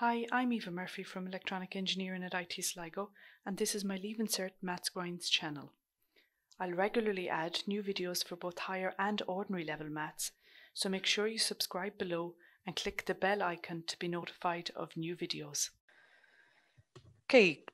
Hi, I'm Eva Murphy from Electronic Engineering at IT Sligo, and this is my Leave Cert Maths Grinds channel. I'll regularly add new videos for both higher and ordinary level maths, so make sure you subscribe below and click the bell icon to be notified of new videos. Okay,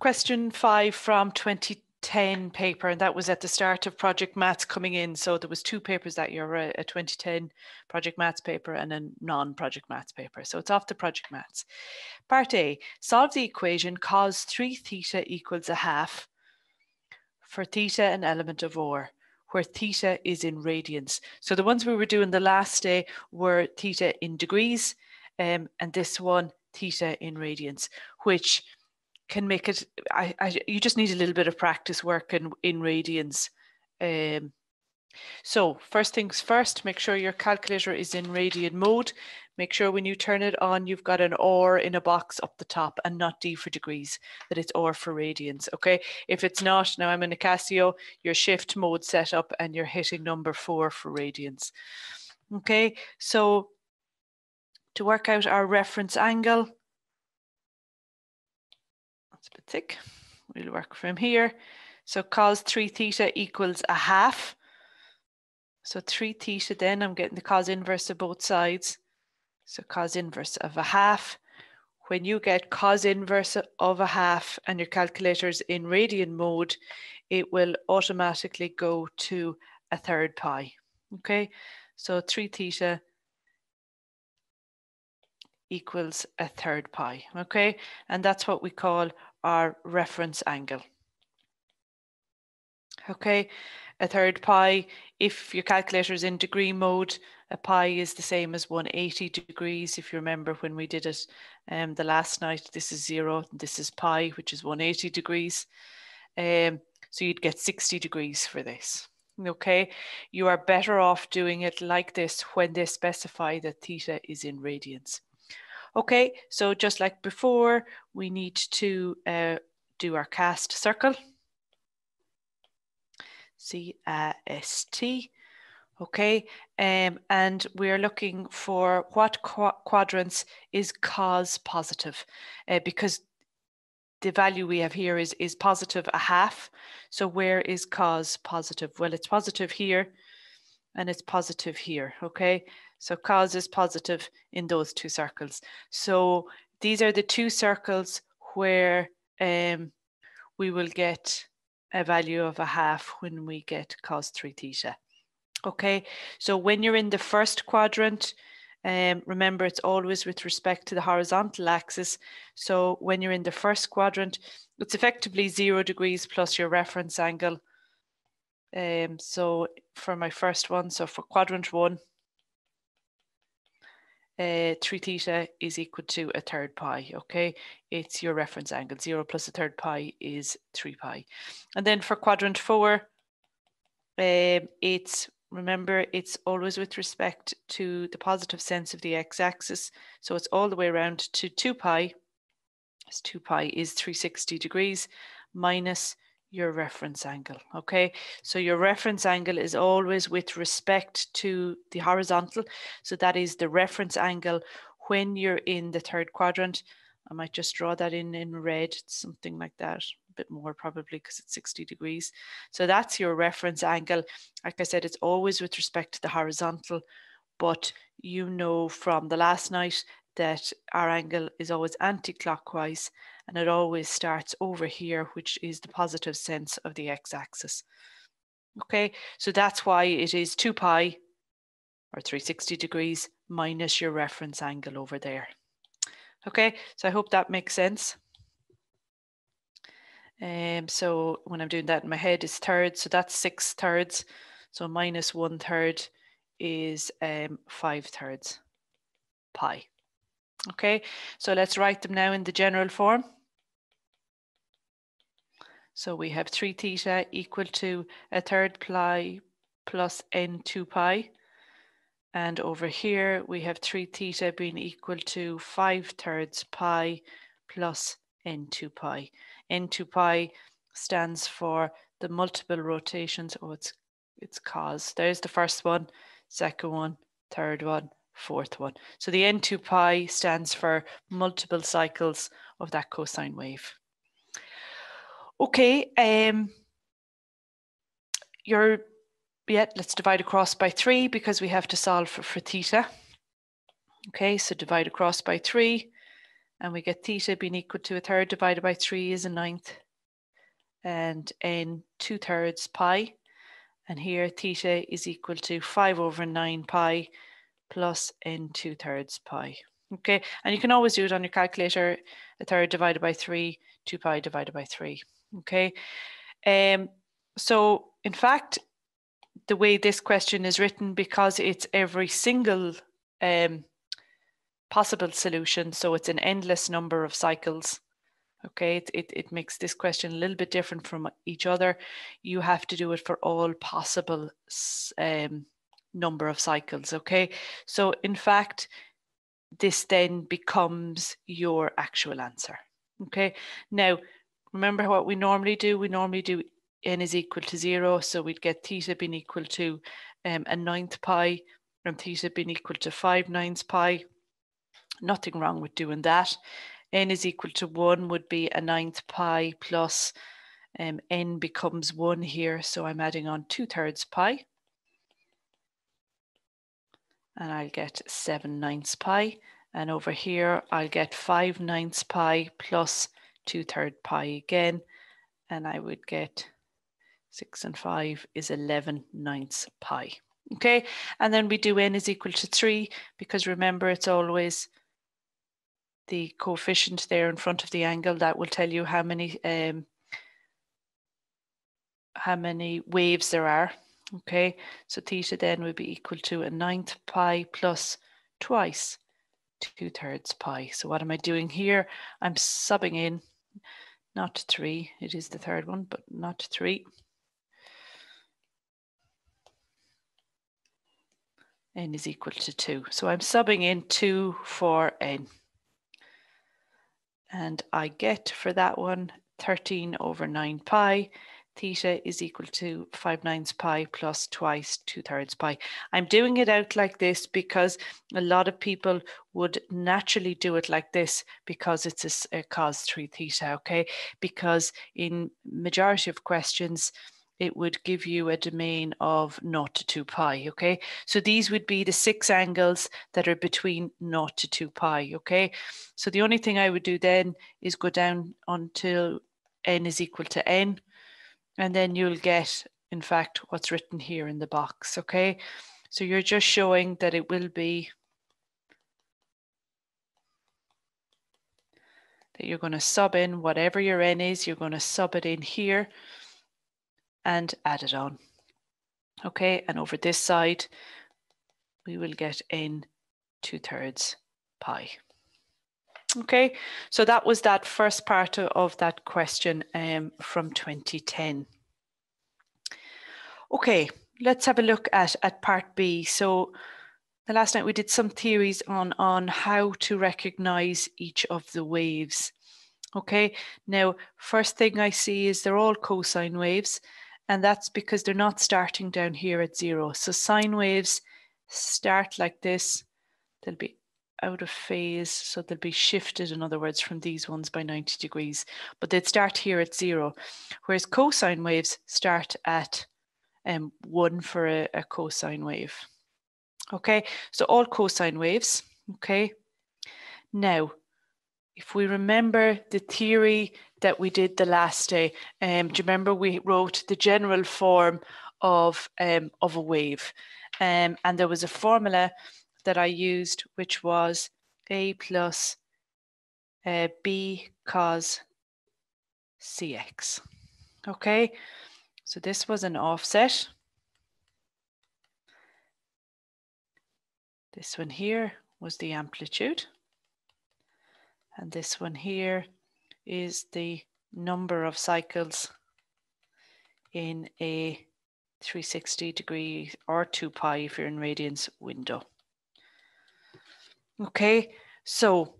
question five from 20 10 paper and that was at the start of project maths coming in. So there was two papers that year a, a 2010 project maths paper and a non-project maths paper. So it's off the project maths. Part a solve the equation cos 3 theta equals a half for theta an element of or where theta is in radians. So the ones we were doing the last day were theta in degrees um, and this one theta in radians which can make it I, I you just need a little bit of practice working in in radians. Um, so first things first make sure your calculator is in radian mode. Make sure when you turn it on you've got an R in a box up the top and not d for degrees that it's R for radians okay? If it's not now i'm in a casio your shift mode set up and you're hitting number four for radians okay? So to work out our reference angle it's a bit thick. We'll work from here. So cos 3 theta equals a half. So 3 theta then, I'm getting the cos inverse of both sides. So cos inverse of a half. When you get cos inverse of a half and your calculator's in radian mode, it will automatically go to a third pi. Okay, so 3 theta equals a third pi. Okay, and that's what we call our reference angle. Okay, a third pi, if your calculator is in degree mode, a pi is the same as 180 degrees. If you remember when we did it um, the last night, this is zero, this is pi, which is 180 degrees. Um, so you'd get 60 degrees for this. Okay, you are better off doing it like this when they specify that theta is in radians. Okay, so just like before, we need to uh, do our cast circle. C-A-S-T. Okay, um, and we're looking for what qu quadrants is cos positive uh, because the value we have here is, is positive a half. So where is cos positive? Well, it's positive here and it's positive here, okay? So cos is positive in those two circles. So these are the two circles where um, we will get a value of a half when we get cos 3 theta. Okay, so when you're in the first quadrant, um, remember it's always with respect to the horizontal axis. So when you're in the first quadrant, it's effectively zero degrees plus your reference angle. Um, so for my first one, so for quadrant one, uh, 3 theta is equal to a third pi, okay? It's your reference angle. 0 plus a third pi is 3 pi. And then for quadrant 4, um, it's, remember, it's always with respect to the positive sense of the x-axis. So it's all the way around to 2 pi. As 2 pi is 360 degrees minus your reference angle. Okay, so your reference angle is always with respect to the horizontal. So that is the reference angle when you're in the third quadrant. I might just draw that in in red, something like that, a bit more probably because it's 60 degrees. So that's your reference angle. Like I said, it's always with respect to the horizontal, but you know from the last night that our angle is always anti-clockwise and it always starts over here, which is the positive sense of the x-axis. Okay, so that's why it is 2 pi or 360 degrees minus your reference angle over there. Okay, so I hope that makes sense. Um, so when I'm doing that in my head is thirds, so that's six thirds. So minus one third is um, five thirds pi. Okay, so let's write them now in the general form. So we have 3 theta equal to a third pi plus n2 pi. And over here we have 3 theta being equal to 5 thirds pi plus n2 pi. n2 pi stands for the multiple rotations. Oh, it's, it's cos. There's the first one, second one, third one, fourth one. So the n2 pi stands for multiple cycles of that cosine wave. Okay, um, you're, yeah, let's divide across by three because we have to solve for, for theta. Okay, so divide across by three and we get theta being equal to a third divided by three is a ninth and n two thirds pi. And here theta is equal to five over nine pi plus n two thirds pi. Okay, and you can always do it on your calculator, a third divided by three, two pi divided by three. Okay, um, so in fact, the way this question is written, because it's every single um, possible solution, so it's an endless number of cycles. Okay, it, it, it makes this question a little bit different from each other. You have to do it for all possible um, number of cycles. Okay, so in fact, this then becomes your actual answer. Okay, now remember what we normally do? We normally do n is equal to zero, so we'd get theta being equal to um, a ninth pi and theta being equal to five ninths pi. Nothing wrong with doing that. n is equal to one would be a ninth pi plus um, n becomes one here, so I'm adding on two thirds pi and I'll get 7 ninths pi. And over here, I'll get 5 ninths pi plus 2 third pi again. And I would get 6 and 5 is 11 ninths pi. Okay, and then we do n is equal to 3 because remember it's always the coefficient there in front of the angle that will tell you how many um, how many waves there are Okay, so theta then would be equal to a ninth pi plus twice two thirds pi. So what am I doing here? I'm subbing in not three, it is the third one, but not three. n is equal to 2. So I'm subbing in 2 for n. And I get for that one 13 over 9 pi theta is equal to 5 ninths pi plus twice 2 thirds pi. I'm doing it out like this because a lot of people would naturally do it like this because it's a, a cos 3 theta, okay? Because in majority of questions, it would give you a domain of 0 to 2 pi, okay? So these would be the six angles that are between 0 to 2 pi, okay? So the only thing I would do then is go down until n is equal to n, and then you'll get, in fact, what's written here in the box, okay? So you're just showing that it will be that you're going to sub in whatever your n is, you're going to sub it in here and add it on. Okay, and over this side, we will get n 2 thirds pi. Okay, so that was that first part of that question um, from 2010. Okay, let's have a look at, at part B. So the last night we did some theories on, on how to recognize each of the waves. Okay, now first thing I see is they're all cosine waves and that's because they're not starting down here at zero. So sine waves start like this. They'll be out of phase, so they'll be shifted, in other words, from these ones by 90 degrees, but they'd start here at zero, whereas cosine waves start at um, one for a, a cosine wave. Okay, so all cosine waves, okay. Now, if we remember the theory that we did the last day, um, do you remember we wrote the general form of, um, of a wave? Um, and there was a formula that I used, which was A plus uh, B cos Cx. Okay, so this was an offset. This one here was the amplitude. And this one here is the number of cycles in a 360 degree or 2 pi if you're in radians window. Okay, so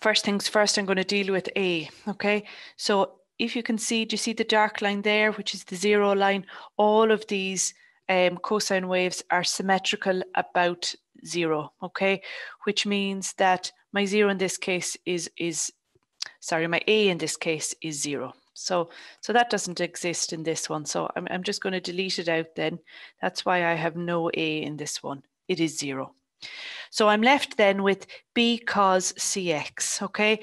first things first, I'm going to deal with A. Okay, so if you can see, do you see the dark line there, which is the zero line? All of these um, cosine waves are symmetrical about zero, okay? Which means that my zero in this case is, is sorry, my A in this case is zero. So, so that doesn't exist in this one. So I'm, I'm just going to delete it out then. That's why I have no A in this one. It is zero. So I'm left then with B cos CX, okay?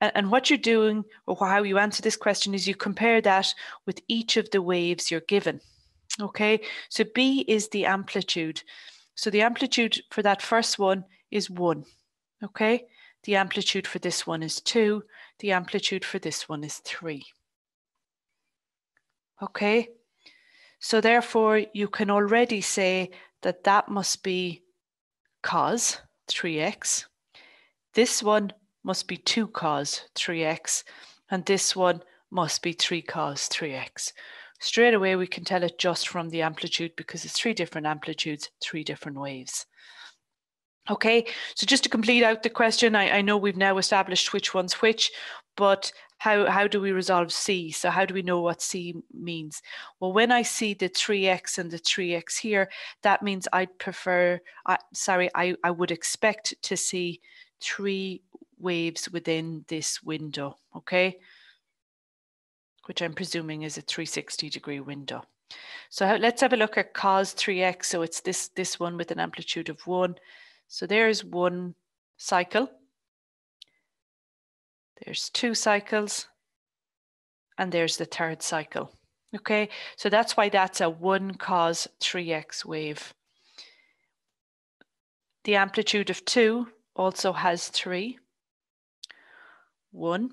And, what you're doing or how you answer this question is you compare that with each of the waves you're given. Okay, so B is the amplitude. So the amplitude for that first one is one. Okay, the amplitude for this one is two. The amplitude for this one is three. Okay, so therefore you can already say that that must be cos 3x. This one must be 2 cos 3x, and this one must be 3 cos 3x. Straight away, we can tell it just from the amplitude because it's three different amplitudes, three different waves. Okay, so just to complete out the question, I, I know we've now established which one's which, but how, how do we resolve C? So how do we know what C means? Well, when I see the 3x and the 3x here, that means I'd prefer, uh, sorry, I, I would expect to see three waves within this window, okay? Which I'm presuming is a 360 degree window. So let's have a look at cos 3x. So it's this, this one with an amplitude of one. So there's one cycle. There's two cycles. And there's the third cycle. Okay, so that's why that's a 1 cos 3x wave. The amplitude of 2 also has 3 one,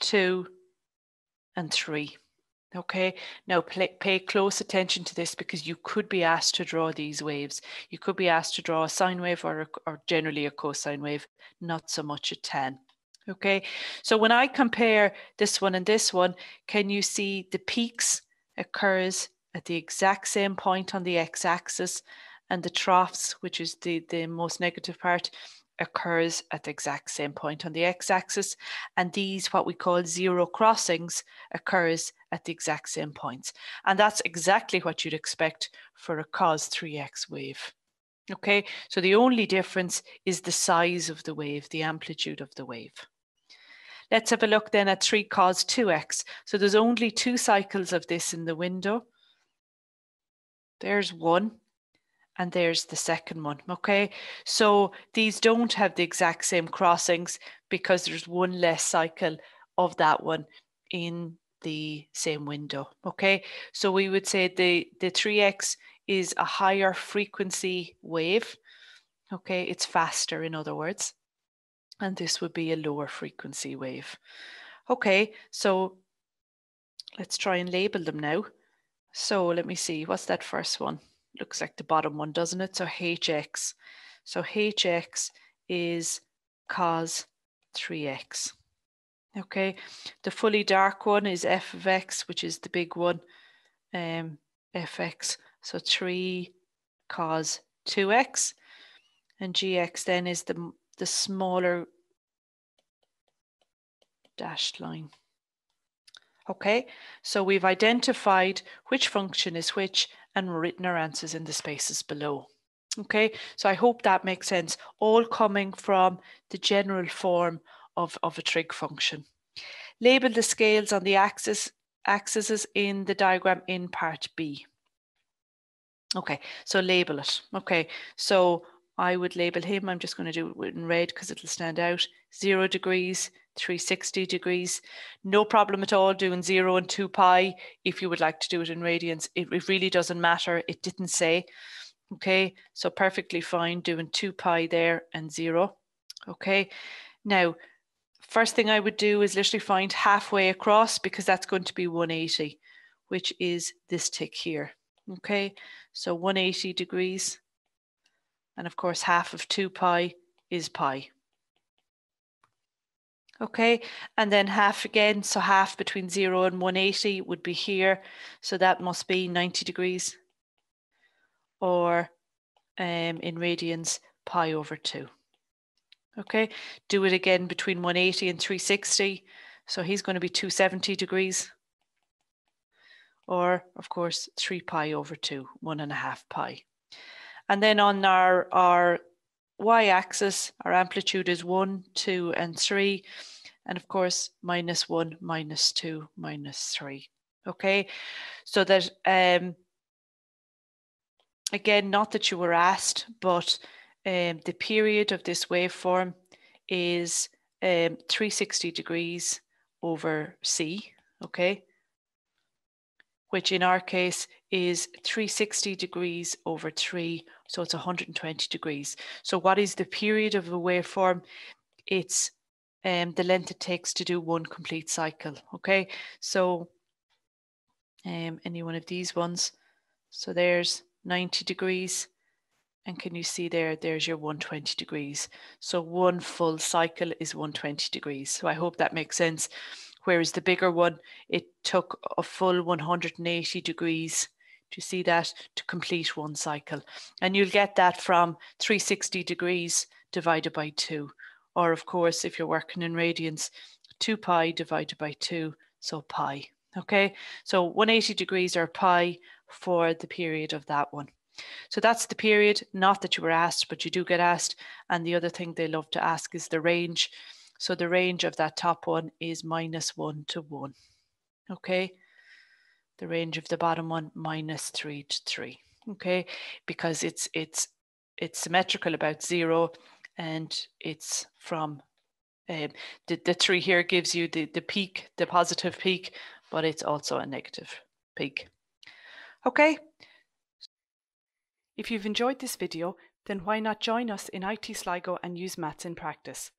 two, and three. Okay, now pay, pay close attention to this because you could be asked to draw these waves. You could be asked to draw a sine wave or, a, or generally a cosine wave, not so much a tan. Okay, so when I compare this one and this one, can you see the peaks occurs at the exact same point on the x-axis and the troughs, which is the, the most negative part, occurs at the exact same point on the x-axis? And these what we call zero crossings occurs at the exact same points. And that's exactly what you'd expect for a cos 3x wave. Okay so the only difference is the size of the wave the amplitude of the wave let's have a look then at 3 cos 2x so there's only two cycles of this in the window there's one and there's the second one. Okay, so these don't have the exact same crossings because there's one less cycle of that one in the same window. Okay, so we would say the, the 3x is a higher frequency wave. Okay, it's faster, in other words, and this would be a lower frequency wave. Okay, so let's try and label them now. So let me see, what's that first one? looks like the bottom one, doesn't it? So hx. So hx is cos 3x. Okay, the fully dark one is f of x, which is the big one, um, fx. So 3 cos 2x. And gx then is the, the smaller dashed line. Okay, so we've identified which function is which and written our answers in the spaces below. Okay, so I hope that makes sense, all coming from the general form of, of a trig function. Label the scales on the axis axes in the diagram in part B. Okay, so label it. Okay, so I would label him, I'm just going to do it in red because it'll stand out, zero degrees, 360 degrees. No problem at all doing zero and two pi if you would like to do it in radians. It, it really doesn't matter. It didn't say. Okay, so perfectly fine doing two pi there and zero. Okay, now first thing I would do is literally find halfway across because that's going to be 180, which is this tick here. Okay, so 180 degrees. And of course, half of 2 pi is pi. Okay, and then half again, so half between 0 and 180 would be here. So that must be 90 degrees. Or um, in radians, pi over 2. Okay, do it again between 180 and 360. So he's going to be 270 degrees. or of course 3 pi over 2, 1 and a half pi. And then on our, our y-axis, our amplitude is 1, 2 and 3. And of course, minus 1, minus 2, minus 3. Okay, so that, um, again, not that you were asked, but um, the period of this waveform is um, 360 degrees over C, okay? Which in our case is 360 degrees over 3, so it's 120 degrees. So what is the period of a waveform? It's um, the length it takes to do one complete cycle, okay? So um, any one of these ones. So there's 90 degrees. And can you see there, there's your 120 degrees. So one full cycle is 120 degrees. So I hope that makes sense. Whereas the bigger one, it took a full 180 degrees you see that to complete one cycle? And you'll get that from 360 degrees divided by 2. Or, of course, if you're working in radians, 2 pi divided by 2, so pi. Okay, so 180 degrees or pi for the period of that one. So that's the period, not that you were asked, but you do get asked. And the other thing they love to ask is the range. So the range of that top one is minus 1 to 1. Okay, the range of the bottom one minus 3 to 3. Okay, because it's it's it's symmetrical about 0 and it's from um, the, the 3 here gives you the, the peak, the positive peak, but it's also a negative peak. Okay. If you've enjoyed this video, then why not join us in IT Sligo and use maths in practice.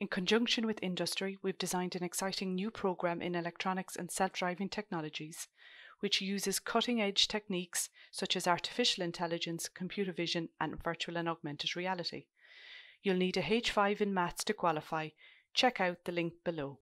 In conjunction with industry, we've designed an exciting new program in electronics and self-driving technologies, which uses cutting-edge techniques such as artificial intelligence, computer vision, and virtual and augmented reality. You'll need a H5 in maths to qualify. Check out the link below.